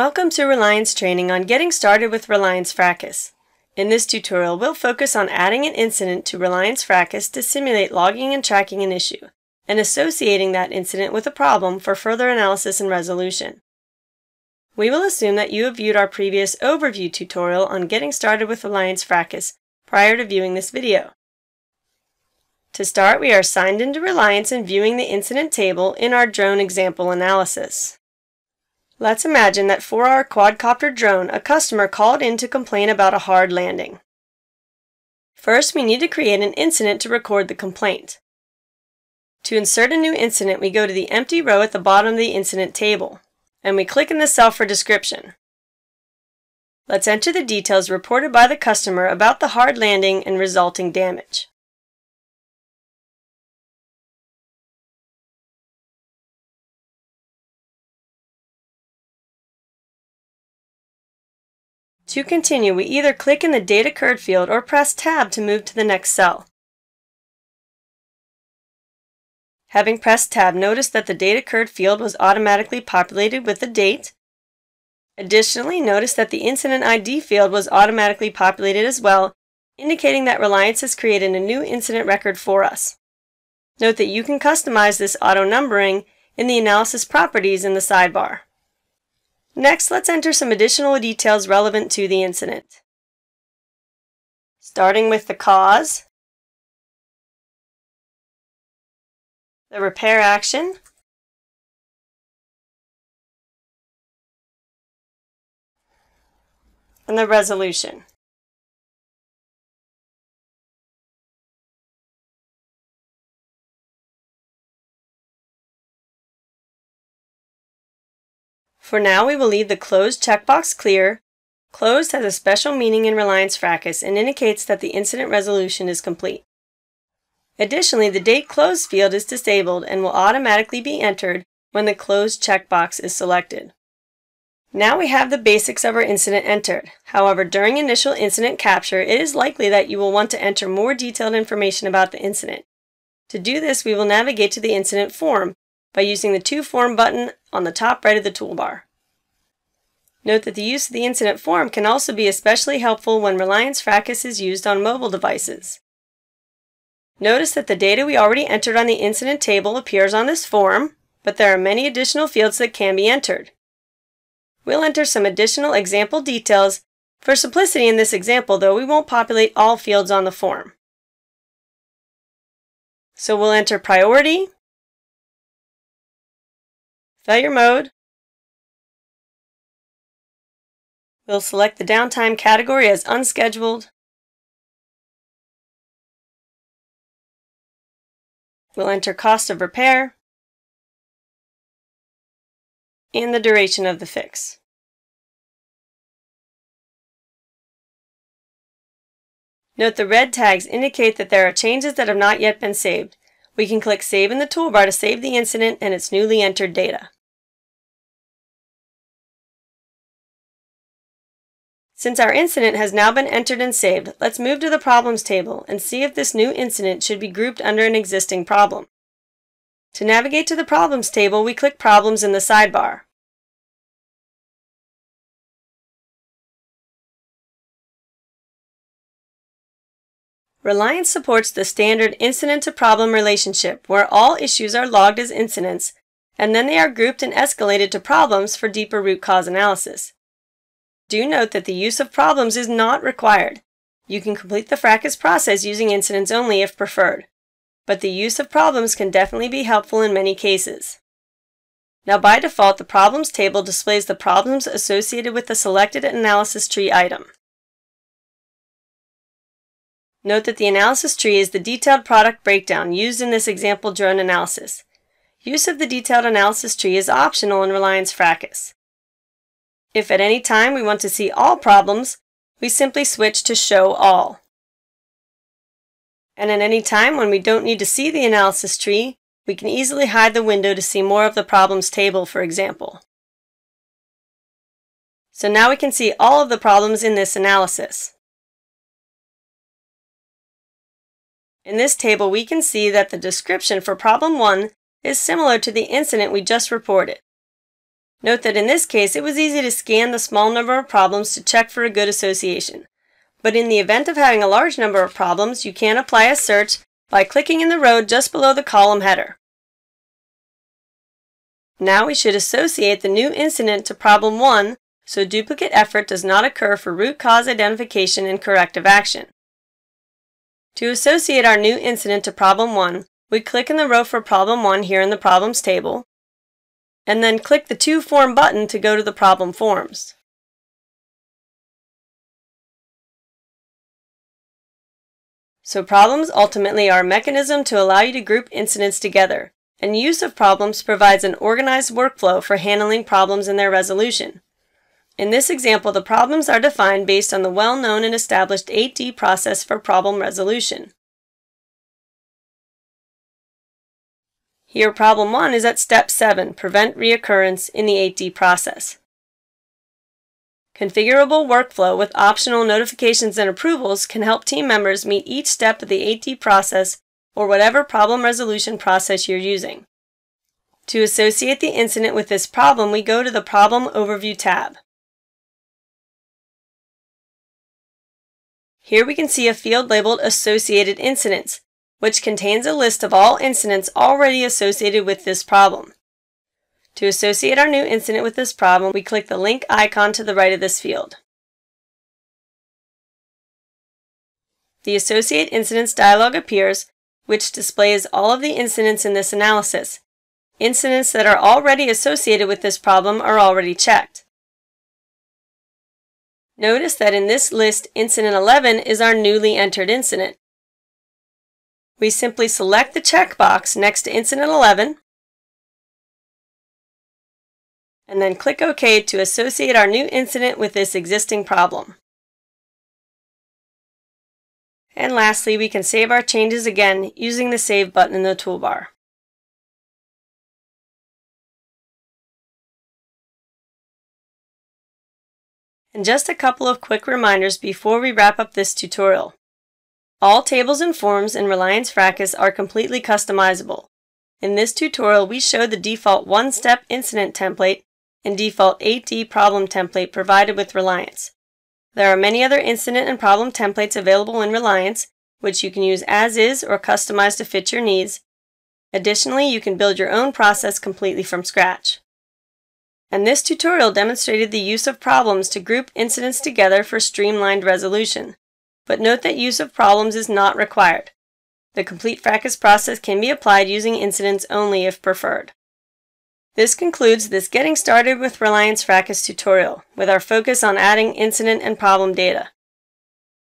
Welcome to Relyence training on getting started with Relyence Fracas. In this tutorial, we'll focus on adding an incident to Relyence Fracas to simulate logging and tracking an issue, and associating that incident with a problem for further analysis and resolution. We will assume that you have viewed our previous overview tutorial on getting started with Relyence Fracas prior to viewing this video. To start, we are signed into Relyence and viewing the incident table in our drone example analysis. Let's imagine that for our quadcopter drone, a customer called in to complain about a hard landing. First, we need to create an incident to record the complaint. To insert a new incident, we go to the empty row at the bottom of the incident table, and we click in the cell for description. Let's enter the details reported by the customer about the hard landing and resulting damage. To continue, we either click in the Date Occurred field or press Tab to move to the next cell. Having pressed Tab, notice that the Date Occurred field was automatically populated with the date. Additionally, notice that the Incident ID field was automatically populated as well, indicating that Relyence has created a new incident record for us. Note that you can customize this auto numbering in the Analysis Properties in the sidebar. Next, let's enter some additional details relevant to the incident. Starting with the cause, the repair action, and the resolution. For now, we will leave the Closed checkbox clear. Closed has a special meaning in Relyence Fracas and indicates that the incident resolution is complete. Additionally, the Date Closed field is disabled and will automatically be entered when the Closed checkbox is selected. Now we have the basics of our incident entered. However, during initial incident capture, it is likely that you will want to enter more detailed information about the incident. To do this, we will navigate to the incident form by using the To Form button on the top right of the toolbar. Note that the use of the incident form can also be especially helpful when Relyence Fracas is used on mobile devices. Notice that the data we already entered on the incident table appears on this form, but there are many additional fields that can be entered. We'll enter some additional example details. For simplicity in this example, though, we won't populate all fields on the form. So we'll enter priority, failure mode. We'll select the downtime category as unscheduled. We'll enter cost of repair and the duration of the fix. Note the red tags indicate that there are changes that have not yet been saved. We can click Save in the toolbar to save the incident and its newly entered data. Since our incident has now been entered and saved, let's move to the Problems table and see if this new incident should be grouped under an existing problem. To navigate to the Problems table, we click Problems in the sidebar. Relyence supports the standard incident to problem relationship where all issues are logged as incidents and then they are grouped and escalated to problems for deeper root cause analysis. Do note that the use of problems is not required. You can complete the Fracas process using incidents only if preferred, but the use of problems can definitely be helpful in many cases. Now by default, the Problems table displays the problems associated with the selected analysis tree item. Note that the analysis tree is the detailed product breakdown used in this example drone analysis. Use of the detailed analysis tree is optional in Relyence Fracas. If at any time we want to see all problems, we simply switch to Show All. And at any time when we don't need to see the analysis tree, we can easily hide the window to see more of the problems table, for example. So now we can see all of the problems in this analysis. In this table, we can see that the description for problem 1 is similar to the incident we just reported. Note that in this case, it was easy to scan the small number of problems to check for a good association. But in the event of having a large number of problems, you can apply a search by clicking in the row just below the column header. Now we should associate the new incident to problem 1 so duplicate effort does not occur for root cause identification and corrective action. To associate our new incident to problem 1, we click in the row for problem 1 here in the problems table, and then click the To Form button to go to the problem forms. So problems ultimately are a mechanism to allow you to group incidents together, and use of problems provides an organized workflow for handling problems and their resolution. In this example, the problems are defined based on the well-known and established 8D process for problem resolution. Here, problem 1 is at step 7, prevent reoccurrence in the 8D process. Configurable workflow with optional notifications and approvals can help team members meet each step of the 8D process or whatever problem resolution process you're using. To associate the incident with this problem, we go to the Problem Overview tab. Here we can see a field labeled Associated Incidents, which contains a list of all incidents already associated with this problem. To associate our new incident with this problem, we click the link icon to the right of this field. The Associate Incidents dialog appears, which displays all of the incidents in this analysis. Incidents that are already associated with this problem are already checked. Notice that in this list, Incident 11 is our newly entered incident. We simply select the checkbox next to Incident 11, and then click OK to associate our new incident with this existing problem. And lastly, we can save our changes again using the Save button in the toolbar. And just a couple of quick reminders before we wrap up this tutorial. All tables and forms in Relyence Fracas are completely customizable. In this tutorial, we show the default one-step incident template and default 8D problem template provided with Relyence. There are many other incident and problem templates available in Relyence, which you can use as is or customize to fit your needs. Additionally, you can build your own process completely from scratch. And this tutorial demonstrated the use of problems to group incidents together for streamlined resolution. But note that use of problems is not required. The complete Fracas process can be applied using incidents only if preferred. This concludes this Getting Started with Relyence Fracas tutorial, with our focus on adding incident and problem data.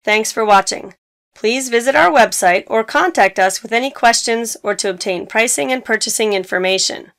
Thanks for watching. Please visit our website or contact us with any questions or to obtain pricing and purchasing information.